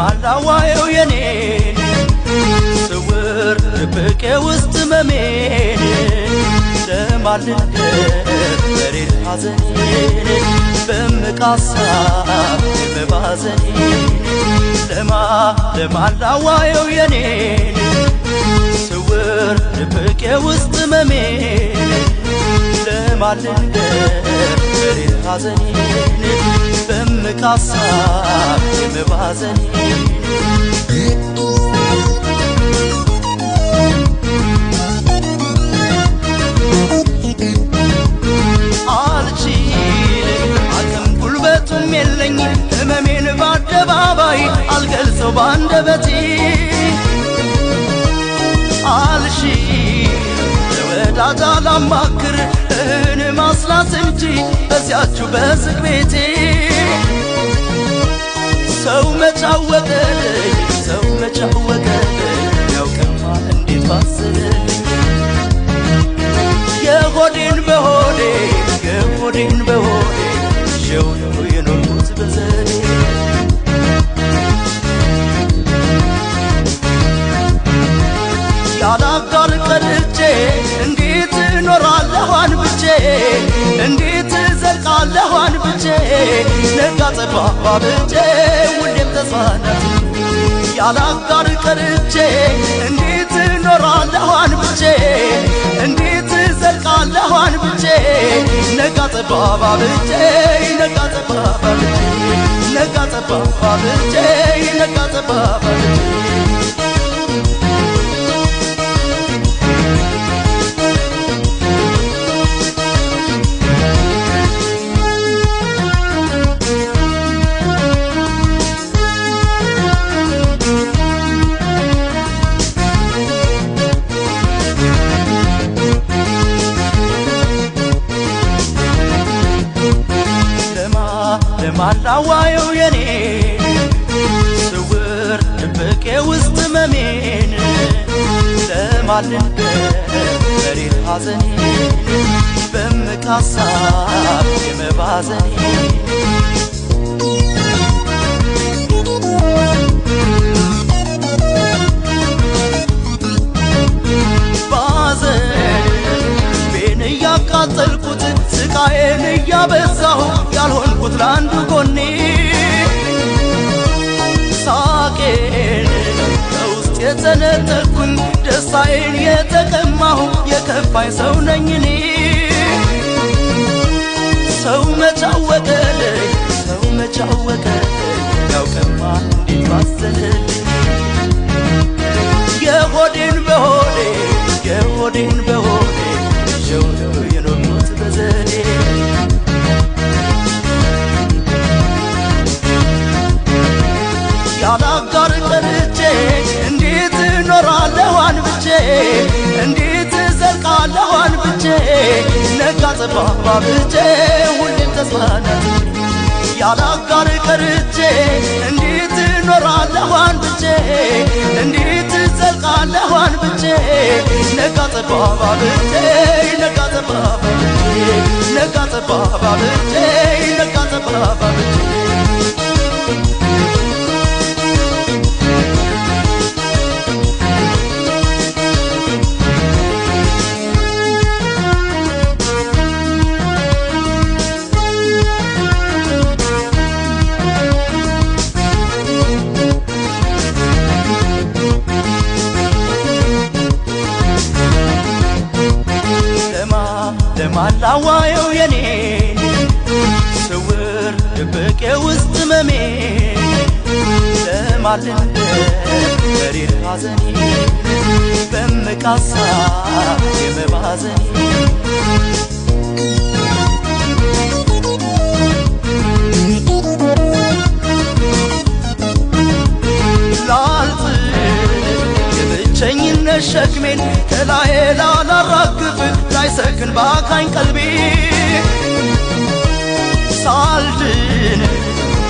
ማላዋየው የኔን ስውር ድብቄ ውስጥ መሜን ለማልደር በሬድ ሐዘኔን በምቃሳ በባዘኔን ለማ ለማላዋየው የኔን ስውር ድብቄ ውስጥ መሜን ለማልንገር መሬት ሐዘኔን በምቃሳ በባዘኔን አልችልም ህመሜን በአደባባይ አልገልጸው በአንደበቴ ለወዳጅ አላማክር እህን ማስላት እንጂ በዚያችሁ በዝግ ቤቴ ሰው መጫወቀልኝ ሰው መጫወቀልኝ ያውቅማ እንዴት ባስልልኝ የሆዴን በሆዴ የሆዴን በሆዴ ይዤው ነው የኖርኩት በዘዴ ያላጋር ቀርቼ እኖራለሁ አንብቼ እንዴት እዘልቃለሁ አንብቼ ነጋ ጠባ ባብቼ ሁሌም ተስፋነት ያላጋር ቀርቼ እንዴት እኖራለሁ አንብቼ እንዴት እዘልቃለሁ አንብቼ ነጋ ጠባ ባብቼ ነጋ ጠባ ባብቼ ነጋ ጠባ ባብቼ ነጋ ጠባ ባብቼ ለማላዋየው የኔ ስውር ድብቄ ውስጥ መሜን ለማልንገር መሬት ሐዘኔን በምቃሳብ የመባዘኔን ባዘን ቤን እያቃጠልኩት ስቃዬን እያበዛሁ ያልሆንኩት ለአንዱ ጎኔ ሳቄን ከውስጥ የተነጠቅኩኝ ደስታዬን የተቀማሁ የከፋኝ ሰው ነኝ እኔ። ሰው መጫወቀልኝ ሰው መጫወቀልኝ ያውቅማ እንዴት ባዘንልኝ የሆዴን ያላጋር ቀርቼ እንዴት እኖራለሁ አንብቼ? እንዴት እዘልቃለሁ አንብቼ? ነጋ ጠባ ባብቼ ሁሌም ተስፋነት ያላጋር ቀርቼ እንዴት እኖራለሁ አንብቼ? እንዴት እዘልቃለሁ አንብቼ? ነጋ ጠባ ባብቼ ነጋ ጠባ ባብቼ ነጋ ጠባ ባብቼ ነጋ ጠባ ባብቼ ለማላዋየው የኔን ስውር ድብቄ ውስጥ መሜን ለማልንገር መሪር ሐዘኔን በምቃሳ የመባዘኔን ላይሰክን ባካኝ ቀልቤ ሳልድን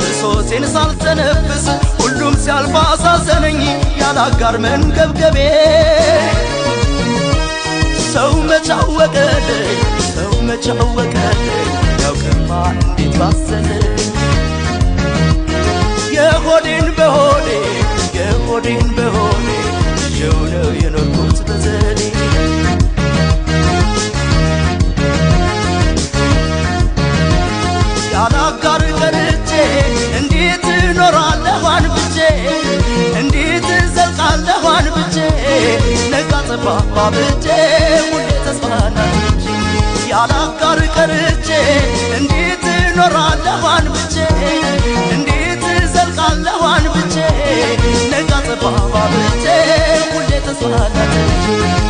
ብሶቴን ሳልተነፍስ ሁሉም ሲያልፍ አሳዘነኝ ያላጋር መንገብገቤ። ሰው መቻወቀልኝ ሰው መቻወቀልኝ ያውቅማ እንዴት ባሰለኝ የሆዴን በሆዴ የሆዴን በሆዴ ጋር ቀርቼ እንዴት እኖራለሁ አንብቼ እንዴት እዘልቃለሁ አንብቼ ነጋ ጠባ ባብቼ ሁሌ ተስፋ ነች ያላጋር ቀርቼ እንዴት እኖራለሁ አንብቼ እንዴት እዘልቃለሁ አንብቼ ነጋ ጠባ ባብቼ ሁሌ ተስፋ ነች